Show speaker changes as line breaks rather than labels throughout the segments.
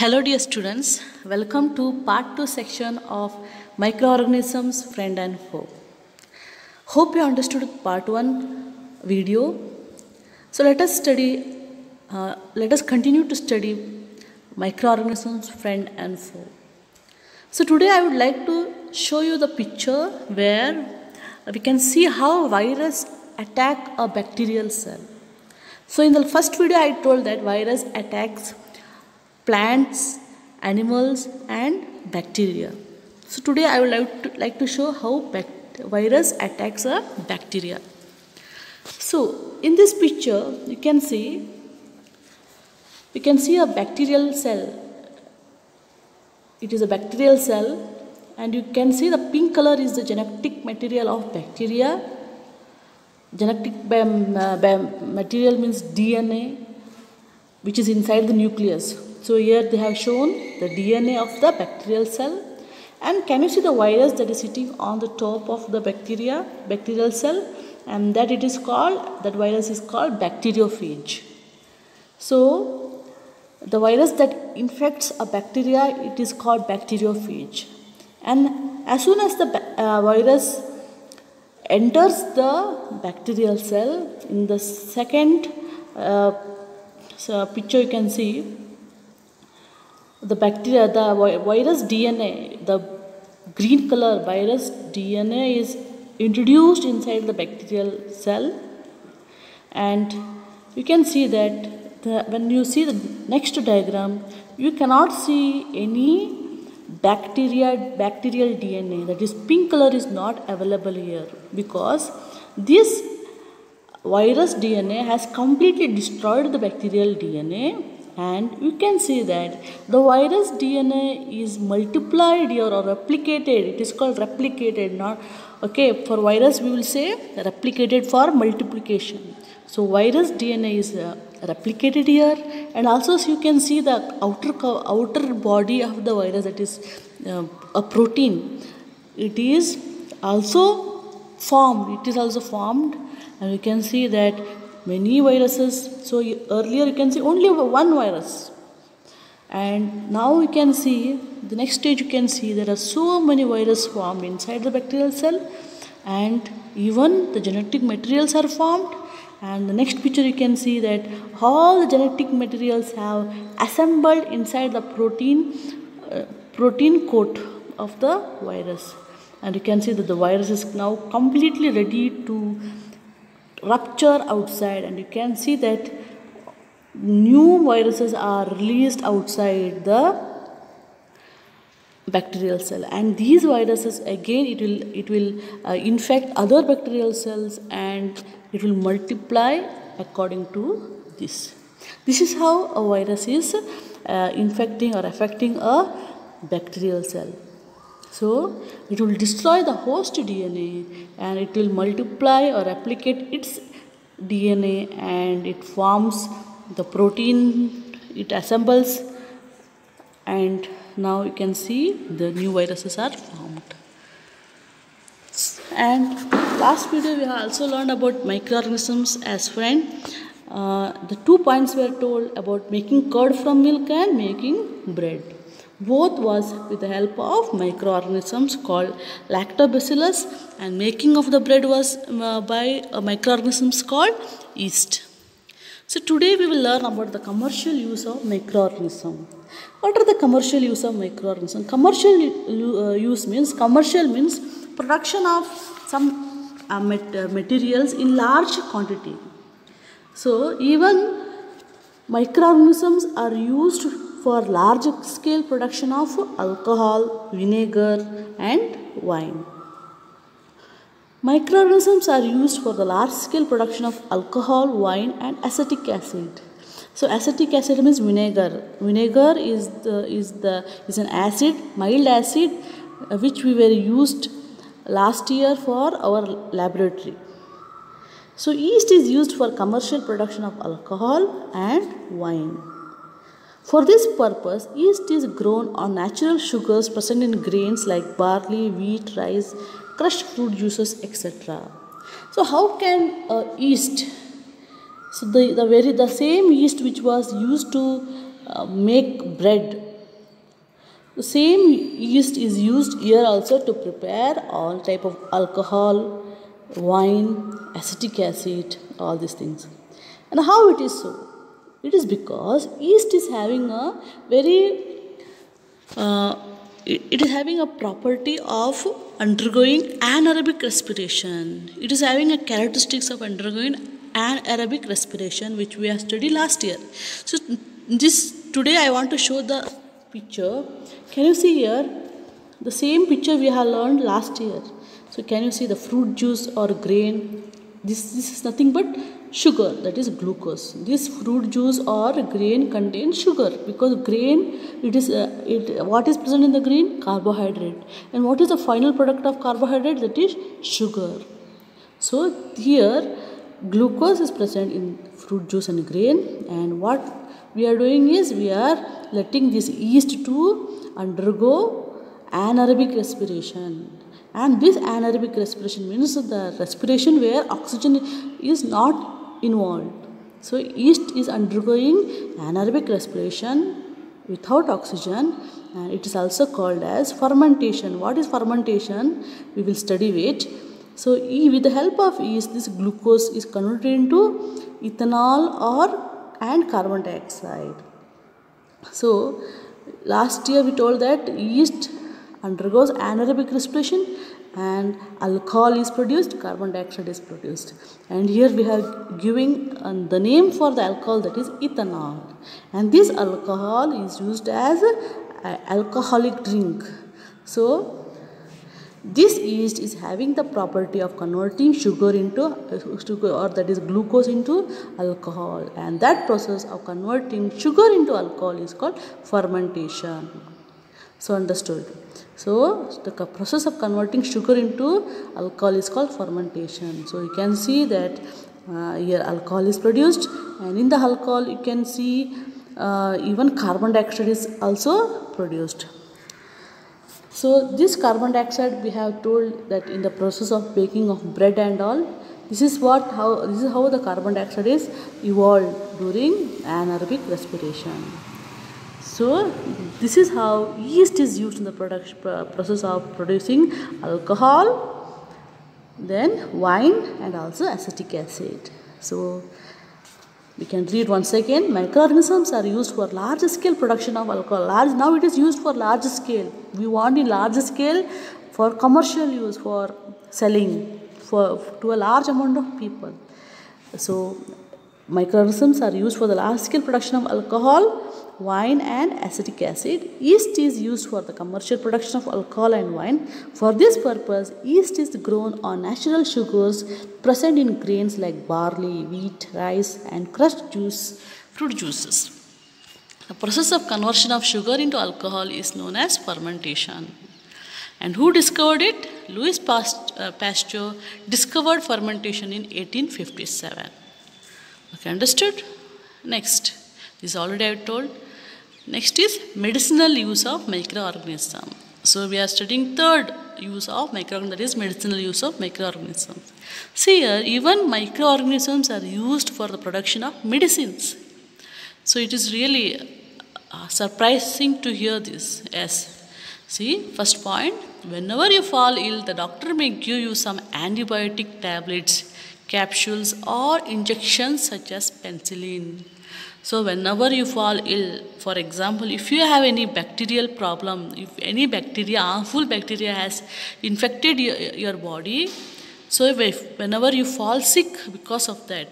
Hello dear students, welcome to part 2 section of microorganisms friend and foe. Hope you understood part 1 video. So let us study, uh, let us continue to study microorganisms friend and foe. So today I would like to show you the picture where we can see how virus attack a bacterial cell. So in the first video I told that virus attacks plants, animals and bacteria. So today I would like to, like to show how virus attacks a bacteria. So in this picture you can see you can see a bacterial cell. It is a bacterial cell and you can see the pink color is the genetic material of bacteria. Genetic uh, material means DNA which is inside the nucleus so here they have shown the DNA of the bacterial cell and can you see the virus that is sitting on the top of the bacteria, bacterial cell and that it is called, that virus is called bacteriophage. So the virus that infects a bacteria it is called bacteriophage and as soon as the uh, virus enters the bacterial cell in the second uh, so picture you can see the bacteria, the virus DNA, the green color virus DNA is introduced inside the bacterial cell. And you can see that the, when you see the next diagram you cannot see any bacteria bacterial DNA that is pink color is not available here because this virus DNA has completely destroyed the bacterial DNA and you can see that the virus DNA is multiplied here or replicated. It is called replicated not okay for virus we will say replicated for multiplication. So virus DNA is uh, replicated here. And also so you can see the outer outer body of the virus that is uh, a protein. It is also formed. It is also formed. And you can see that many viruses. So earlier you can see only one virus. And now you can see the next stage you can see there are so many viruses formed inside the bacterial cell and even the genetic materials are formed and the next picture you can see that all the genetic materials have assembled inside the protein uh, protein coat of the virus and you can see that the virus is now completely ready to rupture outside and you can see that new viruses are released outside the bacterial cell. And these viruses again it will it will uh, infect other bacterial cells and it will multiply according to this. This is how a virus is uh, infecting or affecting a bacterial cell so it will destroy the host DNA and it will multiply or replicate its DNA and it forms the protein, it assembles and now you can see the new viruses are formed. And last video we also learned about microorganisms as friend. Uh, the two points were told about making curd from milk and making bread. Both was with the help of microorganisms called lactobacillus and making of the bread was uh, by uh, microorganisms called yeast. So today we will learn about the commercial use of microorganism. What are the commercial use of microorganism? Commercial uh, use means commercial means production of some materials in large quantity. So even microorganisms are used for large scale production of alcohol, vinegar and wine. Microorganisms are used for the large scale production of alcohol, wine and acetic acid. So acetic acid means vinegar. Vinegar is the is the is an acid, mild acid uh, which we were used last year for our laboratory. So yeast is used for commercial production of alcohol and wine. For this purpose, yeast is grown on natural sugars present in grains like barley, wheat, rice, crushed fruit juices, etc. So, how can yeast? So, the, the very the same yeast which was used to uh, make bread The same yeast is used here also to prepare all type of alcohol, wine, acetic acid, all these things. And how it is so? It is because yeast is having a very uh, it is having a property of undergoing anaerobic respiration. It is having a characteristics of undergoing anaerobic respiration which we have studied last year. So this today I want to show the picture. Can you see here the same picture we have learned last year. So can you see the fruit juice or grain? This, this is nothing but sugar that is glucose. This fruit juice or grain contains sugar because grain it is uh, it what is present in the grain? Carbohydrate. And what is the final product of carbohydrate? That is sugar. So here glucose is present in fruit juice and grain. And what we are doing is we are letting this yeast to undergo anaerobic respiration. And this anaerobic respiration means the respiration where oxygen is not involved. So yeast is undergoing anaerobic respiration without oxygen and it is also called as fermentation. What is fermentation? We will study it. So with the help of yeast this glucose is converted into ethanol or and carbon dioxide. So last year we told that yeast undergoes anaerobic respiration and alcohol is produced carbon dioxide is produced. And here we have giving uh, the name for the alcohol that is ethanol. And this alcohol is used as alcoholic drink. So this yeast is having the property of converting sugar into uh, sugar or that is glucose into alcohol. And that process of converting sugar into alcohol is called fermentation. So understood so the process of converting sugar into alcohol is called fermentation. So you can see that uh, here alcohol is produced and in the alcohol you can see uh, even carbon dioxide is also produced. So this carbon dioxide we have told that in the process of baking of bread and all this is what how this is how the carbon dioxide is evolved during anaerobic respiration. So this is how yeast is used in the production, process of producing alcohol, then wine and also acetic acid. So we can read once again. Microorganisms are used for large scale production of alcohol. Large now it is used for large scale. We want in large scale for commercial use for selling for to a large amount of people. So microorganisms are used for the large scale production of alcohol wine and acetic acid. Yeast is used for the commercial production of alcohol and wine. For this purpose, yeast is grown on natural sugars present in grains like barley, wheat, rice and crushed juice, fruit juices. The process of conversion of sugar into alcohol is known as fermentation. And who discovered it? Louis uh, Pasteur discovered fermentation in 1857. Okay, understood? Next, this already I told. Next is medicinal use of microorganism. So we are studying third use of microorganism that is medicinal use of microorganisms. See here even microorganisms are used for the production of medicines. So it is really uh, surprising to hear this. Yes. See first point whenever you fall ill the doctor may give you some antibiotic tablets, capsules or injections such as penicillin. So whenever you fall ill, for example, if you have any bacterial problem, if any bacteria, ah, harmful bacteria has infected your, your body, so if, whenever you fall sick because of that,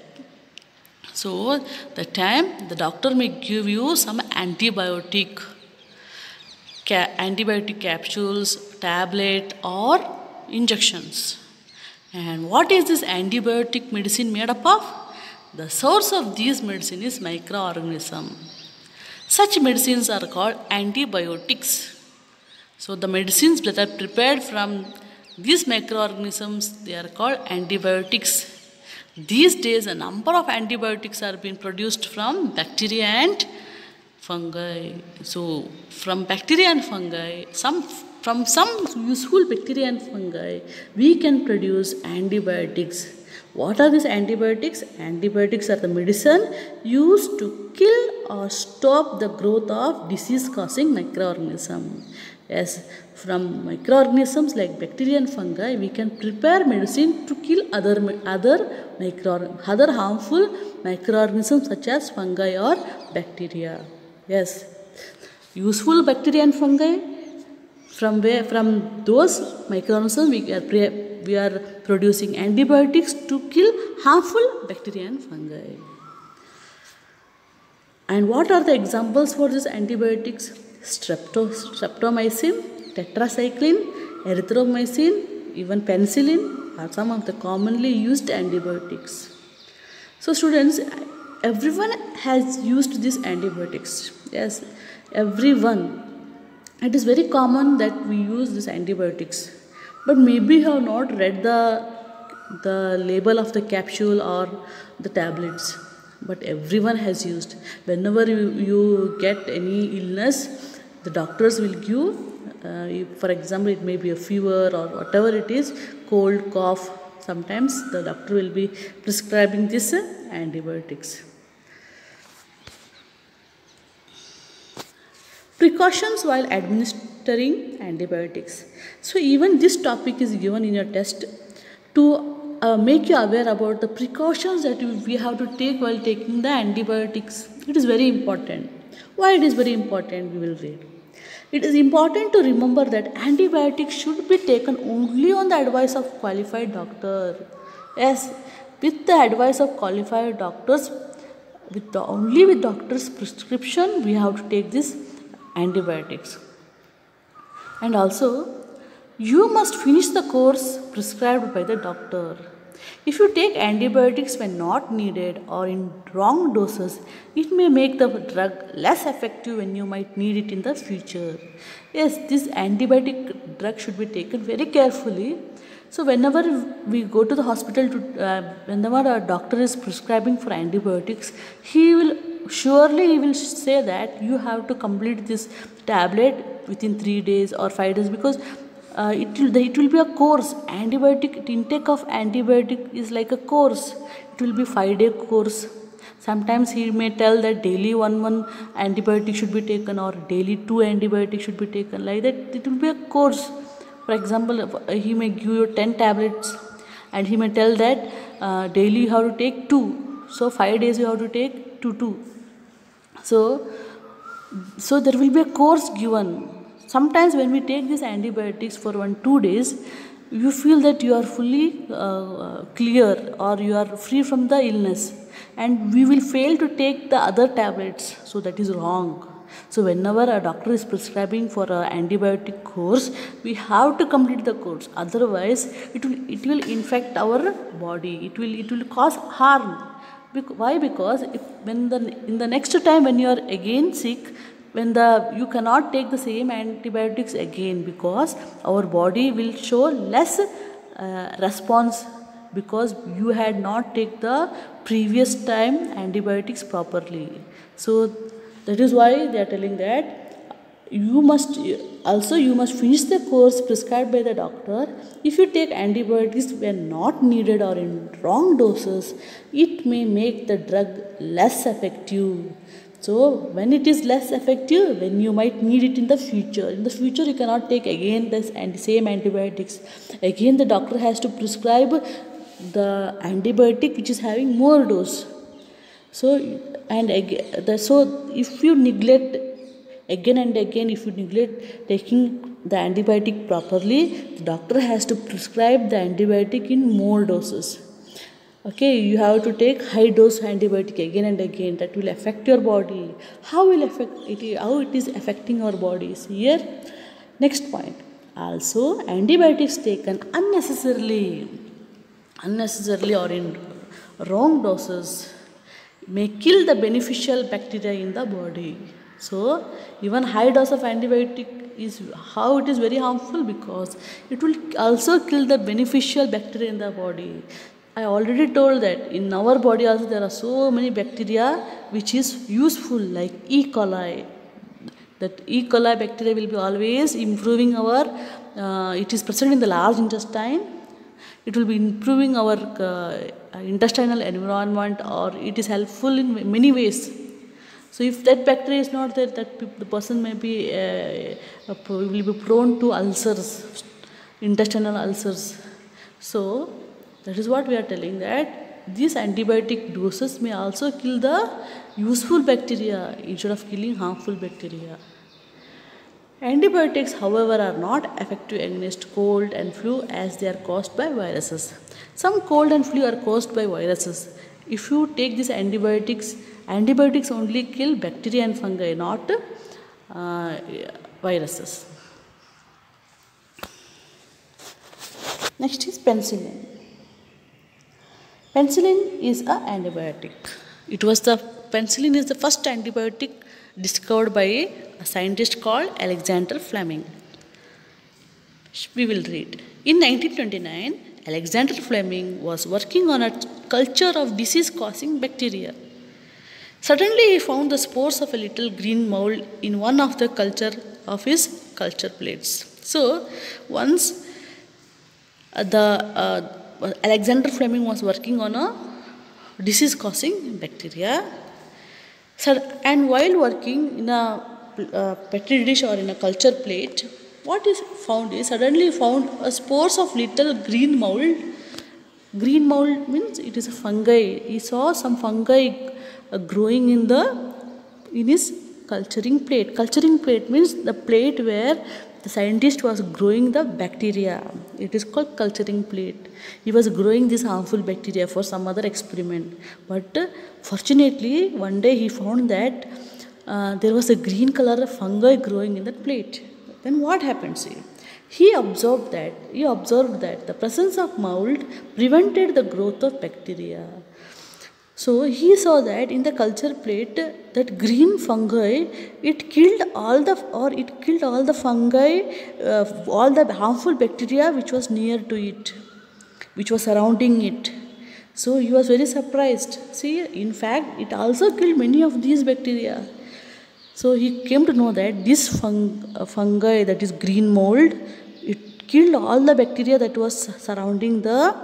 so the time the doctor may give you some antibiotic, ca antibiotic capsules, tablet or injections. And what is this antibiotic medicine made up of? The source of these medicine is microorganism. Such medicines are called antibiotics. So the medicines that are prepared from these microorganisms, they are called antibiotics. These days, a number of antibiotics are being produced from bacteria and fungi. So, from bacteria and fungi, some from some useful bacteria and fungi, we can produce antibiotics what are these antibiotics? Antibiotics are the medicine used to kill or stop the growth of disease causing microorganism. Yes, from microorganisms like bacteria and fungi, we can prepare medicine to kill other other micro other harmful microorganisms such as fungi or bacteria. Yes, useful bacteria and fungi from where from those microorganisms we are we are producing antibiotics to kill harmful bacteria and fungi. And what are the examples for these antibiotics? Strepto, streptomycin, tetracycline, erythromycin, even penicillin are some of the commonly used antibiotics. So students, everyone has used these antibiotics. Yes, everyone. It is very common that we use these antibiotics. But maybe you have not read the, the label of the capsule or the tablets. But everyone has used. Whenever you, you get any illness the doctors will give uh, for example it may be a fever or whatever it is cold cough sometimes the doctor will be prescribing this uh, antibiotics. Precautions while administering antibiotics so even this topic is given in your test to uh, make you aware about the precautions that we have to take while taking the antibiotics. It is very important. Why it is very important, we will read. It is important to remember that antibiotics should be taken only on the advice of qualified doctor. Yes, with the advice of qualified doctors, with the, only with doctor's prescription, we have to take this antibiotics. And also, you must finish the course prescribed by the doctor. If you take antibiotics when not needed or in wrong doses, it may make the drug less effective when you might need it in the future. Yes, this antibiotic drug should be taken very carefully. So whenever we go to the hospital, to, uh, whenever a doctor is prescribing for antibiotics, he will surely he will say that you have to complete this tablet within three days or five days because uh, it will it will be a course. Antibiotic intake of antibiotic is like a course. It will be 5 day course. Sometimes he may tell that daily one one antibiotic should be taken or daily two antibiotics should be taken. Like that it will be a course. For example he may give you 10 tablets and he may tell that uh, daily you have to take two. So 5 days you have to take two two so so there will be a course given. Sometimes when we take these antibiotics for one two days, you feel that you are fully uh, clear or you are free from the illness. And we will fail to take the other tablets. So that is wrong. So whenever a doctor is prescribing for an antibiotic course we have to complete the course. Otherwise it will it will infect our body. It will it will cause harm why? Because if when the in the next time when you are again sick when the you cannot take the same antibiotics again because our body will show less uh, response because you had not take the previous time antibiotics properly. So that is why they are telling that you must also you must finish the course prescribed by the doctor if you take antibiotics when not needed or in wrong doses it may make the drug less effective so when it is less effective, when you might need it in the future. In the future, you cannot take again this and same antibiotics. Again, the doctor has to prescribe the antibiotic which is having more dose. So and again, the, so if you neglect again and again, if you neglect taking the antibiotic properly, the doctor has to prescribe the antibiotic in more doses. Okay you have to take high dose antibiotic again and again that will affect your body. How will affect it how it is affecting our bodies? Here next point. Also antibiotics taken unnecessarily unnecessarily or in wrong doses may kill the beneficial bacteria in the body so even high dose of antibiotic is how it is very harmful because it will also kill the beneficial bacteria in the body I already told that in our body also there are so many bacteria which is useful like E. coli. That E. coli bacteria will be always improving our, uh, it is present in the large intestine. It will be improving our uh, intestinal environment or it is helpful in many ways. So if that bacteria is not there, that the person may be uh, will be prone to ulcers, intestinal ulcers. So that is what we are telling that these antibiotic doses may also kill the useful bacteria instead of killing harmful bacteria. Antibiotics, however, are not effective against cold and flu as they are caused by viruses. Some cold and flu are caused by viruses. If you take these antibiotics, antibiotics only kill bacteria and fungi, not uh, viruses. Next is penicillin. Penicillin is a antibiotic. It was the penicillin is the first antibiotic discovered by a scientist called Alexander Fleming. We will read. In 1929, Alexander Fleming was working on a culture of disease causing bacteria. Suddenly, he found the spores of a little green mold in one of the culture of his culture plates. So, once uh, the uh, Alexander Fleming was working on a disease causing bacteria, so, and while working in a uh, petri dish or in a culture plate, what is found is suddenly found a spores of little green mold. Green mold means it is a fungi. He saw some fungi growing in the in his culturing plate. Culturing plate means the plate where the scientist was growing the bacteria. It is called culturing plate. He was growing this harmful bacteria for some other experiment. But uh, fortunately, one day he found that uh, there was a green color of fungi growing in that plate. Then what happened? See, he observed that he observed that the presence of mold prevented the growth of bacteria. So he saw that in the culture plate that green fungi it killed all the or it killed all the fungi uh, all the harmful bacteria which was near to it which was surrounding it. So he was very surprised. See in fact it also killed many of these bacteria. So he came to know that this fung, uh, fungi that is green mold it killed all the bacteria that was surrounding the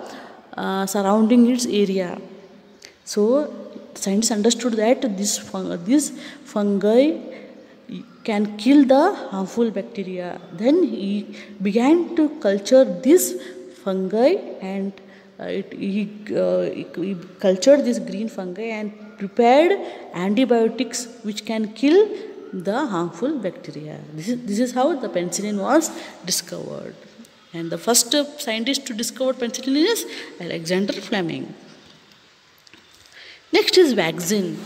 uh, surrounding its area. So scientists understood that this, this fungi can kill the harmful bacteria. Then he began to culture this fungi and uh, it, he, uh, he cultured this green fungi and prepared antibiotics which can kill the harmful bacteria. This is, this is how the penicillin was discovered. And the first scientist to discover penicillin is Alexander Fleming. Next is vaccine.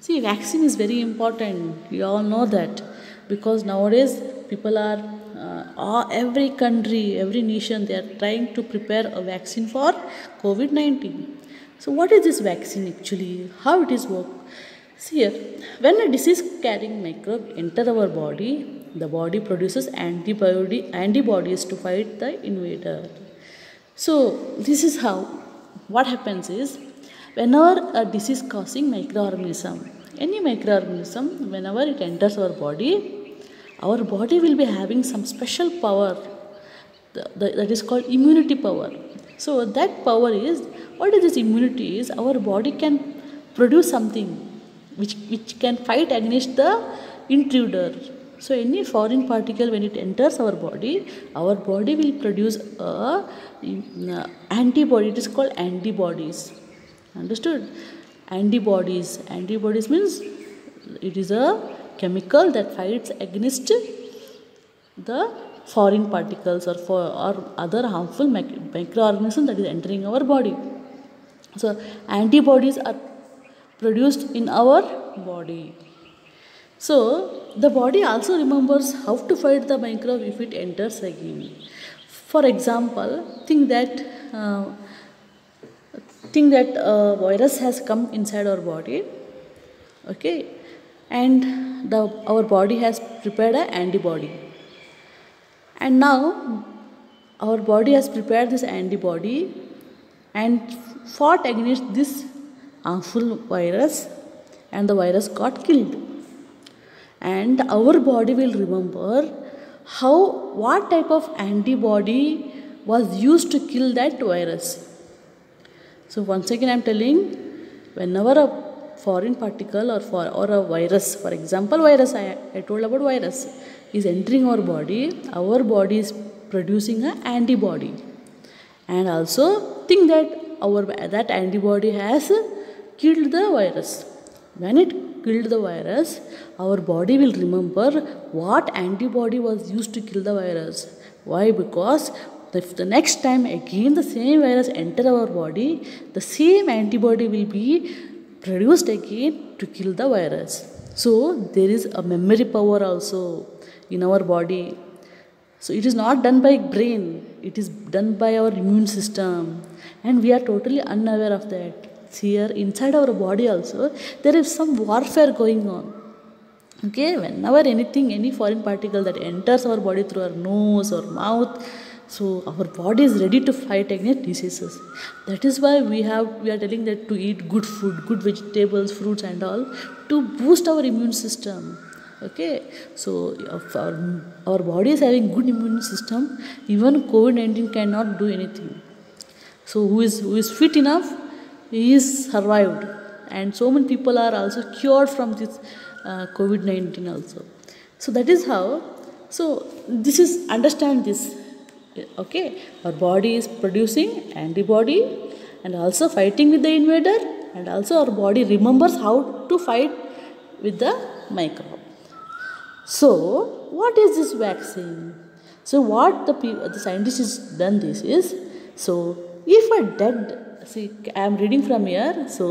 See, vaccine is very important. You all know that because nowadays people are, uh, all, every country, every nation, they are trying to prepare a vaccine for COVID 19. So, what is this vaccine actually? How it is work? See here, when a disease carrying microbe enter our body, the body produces antibody, antibodies to fight the invader. So, this is how what happens is whenever a disease causing microorganism, any microorganism, whenever it enters our body, our body will be having some special power that is called immunity power. So, that power is what is this immunity? Is our body can produce something which, which can fight against the intruder. So any foreign particle when it enters our body, our body will produce a, uh, antibody. It is called antibodies. Understood? Antibodies. Antibodies means it is a chemical that fights against the foreign particles or for or other harmful mic- microorganisms that is entering our body. So antibodies are produced in our body. So, the body also remembers how to fight the microbe if it enters again. For example, think that uh, think that virus has come inside our body, okay, and the our body has prepared an antibody, and now our body has prepared this antibody and fought against this harmful virus, and the virus got killed. And our body will remember how what type of antibody was used to kill that virus so once again i'm telling whenever a foreign particle or for or a virus for example virus I, I told about virus is entering our body our body is producing an antibody. And also think that our that antibody has killed the virus. When it killed the virus our body will remember what antibody was used to kill the virus. Why? Because if the next time again the same virus enter our body the same antibody will be produced again to kill the virus. So there is a memory power also in our body. So it is not done by brain. It is done by our immune system. And we are totally unaware of that. Here inside our body also there is some warfare going on. Okay? Whenever anything any foreign particle that enters our body through our nose or mouth so our body is ready to fight against diseases. That is why we have we are telling that to eat good food good vegetables fruits and all to boost our immune system. Okay? So our, our body is having good immune system even covid-19 cannot do anything. So who is who is fit enough he is survived. And so many people are also cured from this uh, covid-19 also. So that is how so this is understand this okay our body is producing antibody and also fighting with the invader and also our body remembers how to fight with the microbe. So what is this vaccine? So what the the scientist has done this is so if a dead see i am reading from here so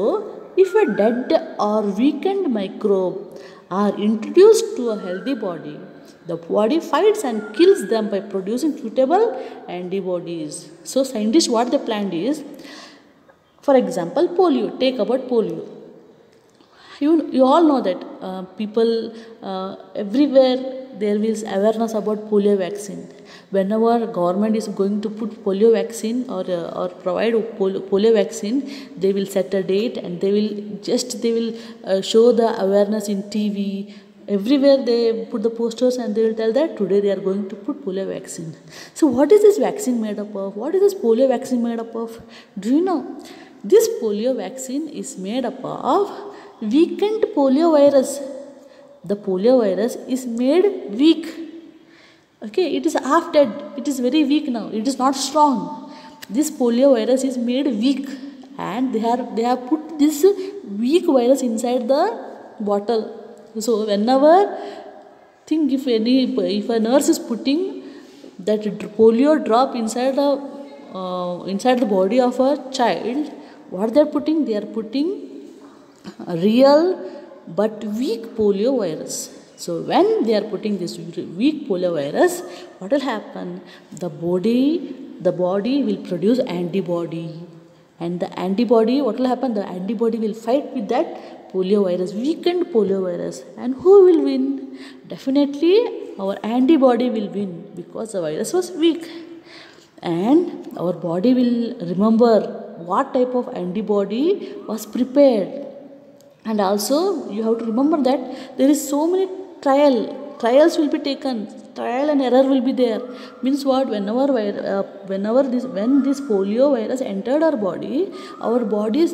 if a dead or weakened microbe are introduced to a healthy body the body fights and kills them by producing suitable antibodies. So scientists what they planned is for example polio. Take about polio. You, you all know that uh, people uh, everywhere there is awareness about polio vaccine. Whenever government is going to put polio vaccine or uh, or provide polio, polio, vaccine they will set a date and they will just they will uh, show the awareness in tv everywhere they put the posters and they will tell that today they are going to put polio vaccine. So what is this vaccine made up of? What is this polio vaccine made up of? Do you know? This polio vaccine is made up of weakened polio virus. The polio virus is made weak. Okay it is half dead. It is very weak now. It is not strong. This polio virus is made weak and they are they have put this weak virus inside the bottle so whenever think if any if a nurse is putting that polio drop inside the uh, inside the body of a child what they are putting? They are putting real but weak polio virus. So when they are putting this weak polio virus what will happen? The body the body will produce antibody. And the antibody what will happen? The antibody will fight with that polio virus weakened polio virus. And who will win? Definitely our antibody will win because the virus was weak. And our body will remember what type of antibody was prepared. And also you have to remember that there is so many trial trials will be taken. Trial and error will be there. Means what? Whenever uh, whenever this when this polio virus entered our body our bodies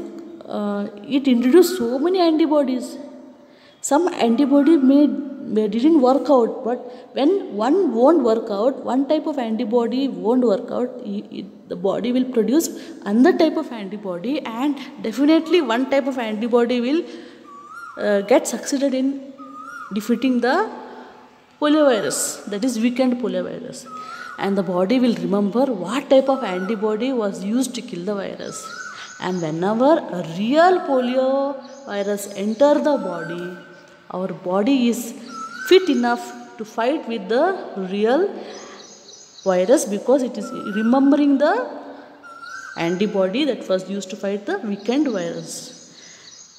uh, it introduced so many antibodies. Some antibody may, may didn't work out but when one won't work out one type of antibody won't work out it, the body will produce another type of antibody and definitely one type of antibody will uh, get succeeded in defeating the poliovirus that is weakened poliovirus. And the body will remember what type of antibody was used to kill the virus and whenever a real polio virus enter the body our body is fit enough to fight with the real virus because it is remembering the antibody that was used to fight the weakened virus.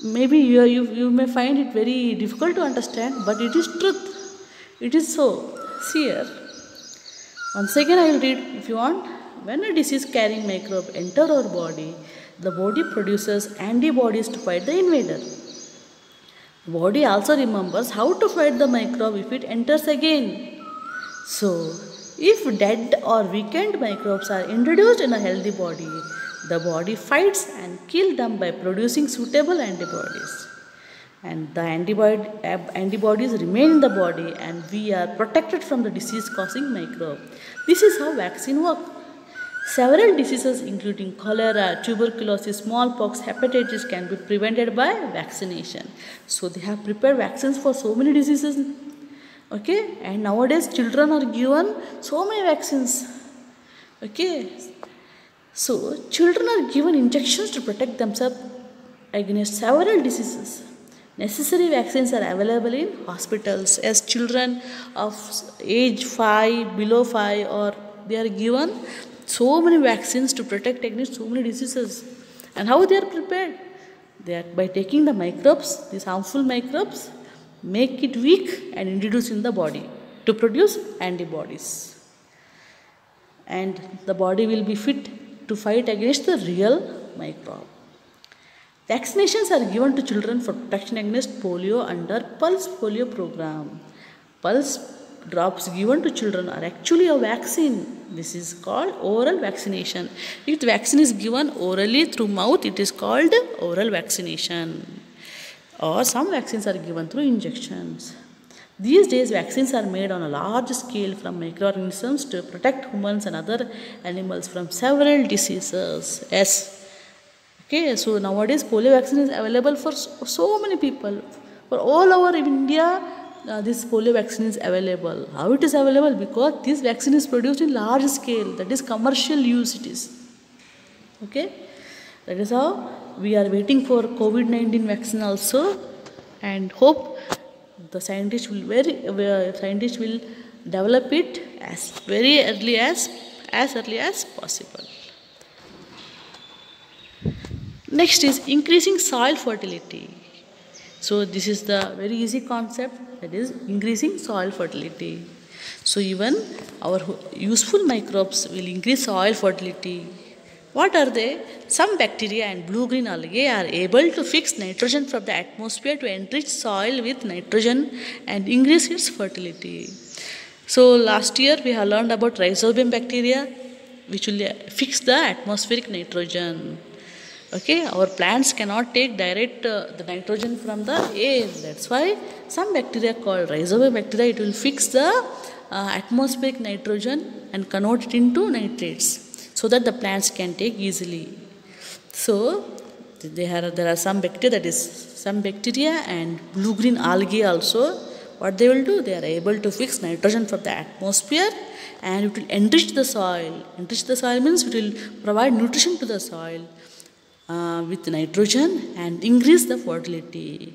Maybe you, you, you may find it very difficult to understand but it is truth. It is so. See here. Once again i will read. If you want when a disease carrying microbe enter our body the body produces antibodies to fight the invader body also remembers how to fight the microbe if it enters again so if dead or weakened microbes are introduced in a healthy body the body fights and kills them by producing suitable antibodies. and the antibody, antibodies remain in the body and we are protected from the disease causing microbe. This is how vaccine work. Several diseases including cholera, tuberculosis, smallpox, hepatitis can be prevented by vaccination. So they have prepared vaccines for so many diseases. Okay, and nowadays children are given so many vaccines. Okay, so children are given injections to protect themselves against several diseases. Necessary vaccines are available in hospitals as children of age 5, below 5 or they are given so many vaccines to protect against so many diseases. And how they are prepared? They are by taking the microbes, these harmful microbes, make it weak and introduce in the body to produce antibodies. And the body will be fit to fight against the real microbe. Vaccinations are given to children for protection against polio under Pulse Polio program. Pulse drops given to children are actually a vaccine. This is called oral vaccination. If the vaccine is given orally through mouth, it is called oral vaccination. Or some vaccines are given through injections. These days, vaccines are made on a large scale from microorganisms to protect humans and other animals from several diseases. Yes. Okay, so nowadays polio vaccine is available for so, so many people. For all over India, uh, this polio vaccine is available. How it is available? Because this vaccine is produced in large scale. That is commercial use it is. Okay. That is how we are waiting for COVID-19 vaccine also and hope the scientists will very uh, scientists will develop it as very early as as early as possible. Next is increasing soil fertility. So this is the very easy concept that is increasing soil fertility. So even our useful microbes will increase soil fertility. What are they? Some bacteria and blue-green algae are able to fix nitrogen from the atmosphere to enrich soil with nitrogen and increase its fertility. So last year we have learned about rhizobium bacteria which will fix the atmospheric nitrogen okay our plants cannot take direct uh, the nitrogen from the air. That's why some bacteria called rhizobium bacteria it will fix the uh, atmospheric nitrogen and convert it into nitrates so that the plants can take easily. So there are, there are some bacteria that is some bacteria and blue green algae also what they will do they are able to fix nitrogen from the atmosphere and it will enrich the soil. Enrich the soil means it will provide nutrition to the soil uh, with nitrogen and increase the fertility.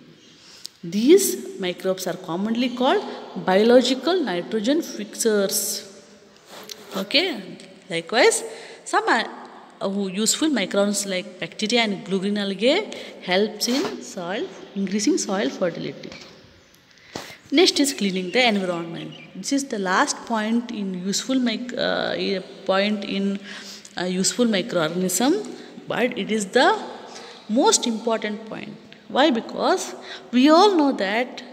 These microbes are commonly called biological nitrogen fixers. Okay, likewise, some uh, useful microbes like bacteria and blue-green algae helps in soil increasing soil fertility. Next is cleaning the environment. This is the last point in useful uh, point in uh, useful microorganism but it is the most important point. Why? Because we all know that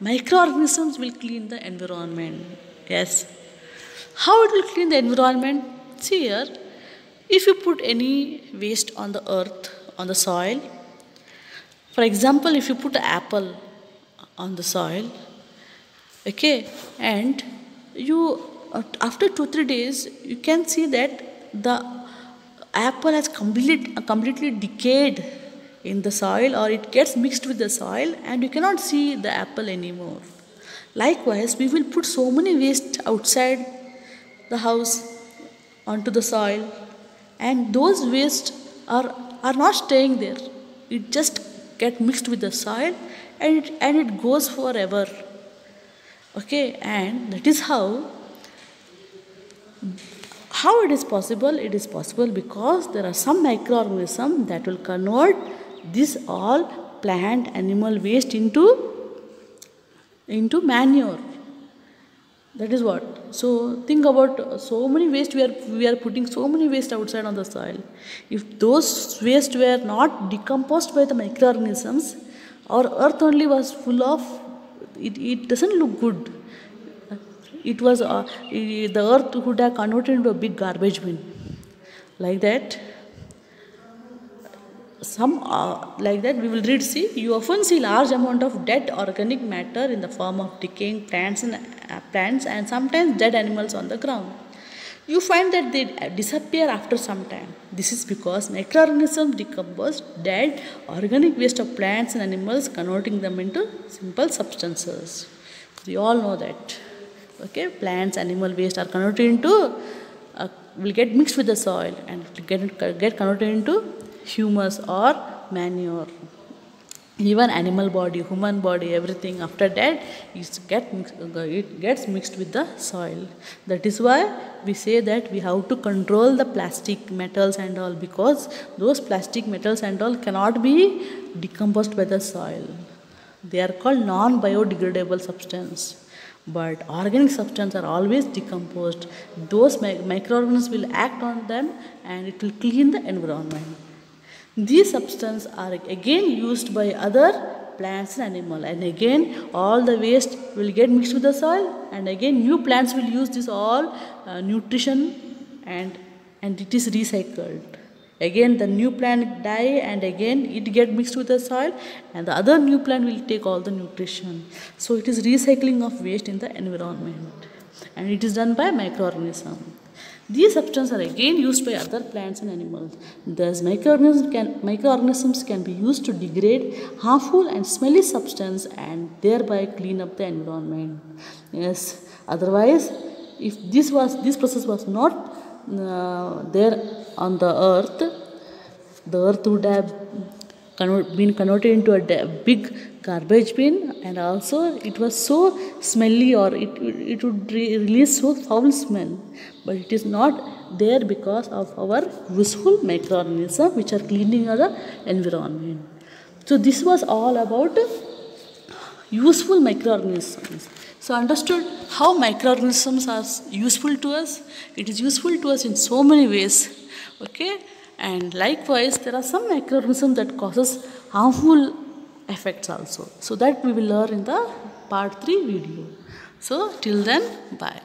microorganisms will clean the environment. Yes. How it will clean the environment? See here, if you put any waste on the earth, on the soil, for example, if you put an apple on the soil, okay, and you after two three days you can see that the apple has complete, completely decayed in the soil or it gets mixed with the soil and you cannot see the apple anymore. Likewise, we will put so many waste outside the house onto the soil and those waste are, are not staying there. It just get mixed with the soil and it, and it goes forever. Okay, and that is how how it is possible? It is possible because there are some microorganisms that will convert this all plant animal waste into into manure. That is what. So think about so many waste we are we are putting so many waste outside on the soil. If those waste were not decomposed by the microorganisms, our earth only was full of it, it doesn't look good it was uh, the earth would have converted into a big garbage bin. Like that some uh, like that we will read see you often see large amount of dead organic matter in the form of decaying plants and uh, plants and sometimes dead animals on the ground. You find that they disappear after some time. This is because microorganisms decompose dead organic waste of plants and animals converting them into simple substances. We all know that okay plants animal waste are converted into uh, will get mixed with the soil and get get converted into humus or manure. Even animal body human body everything after that is get it gets mixed with the soil. That is why we say that we have to control the plastic metals and all because those plastic metals and all cannot be decomposed by the soil. They are called non biodegradable substance but organic substances are always decomposed. Those microorganisms will act on them and it will clean the environment. These substances are again used by other plants and animal and again all the waste will get mixed with the soil. And again new plants will use this all uh, nutrition and and it is recycled again the new plant die and again it get mixed with the soil and the other new plant will take all the nutrition so it is recycling of waste in the environment and it is done by microorganism these substances are again used by other plants and animals. Thus, microorganisms can, microorganisms can be used to degrade harmful and smelly substance and thereby clean up the environment. Yes, otherwise, if this was this process was not there on the earth, the earth would have been converted into a big garbage bin and also it was so smelly or it, it would re release so foul smell but it is not there because of our useful microorganisms which are cleaning our environment. So this was all about useful microorganisms. So understood how microorganisms are useful to us. It is useful to us in so many ways. Okay, and likewise there are some microorganisms that causes harmful effects also. So that we will learn in the part 3 video. So till then, bye.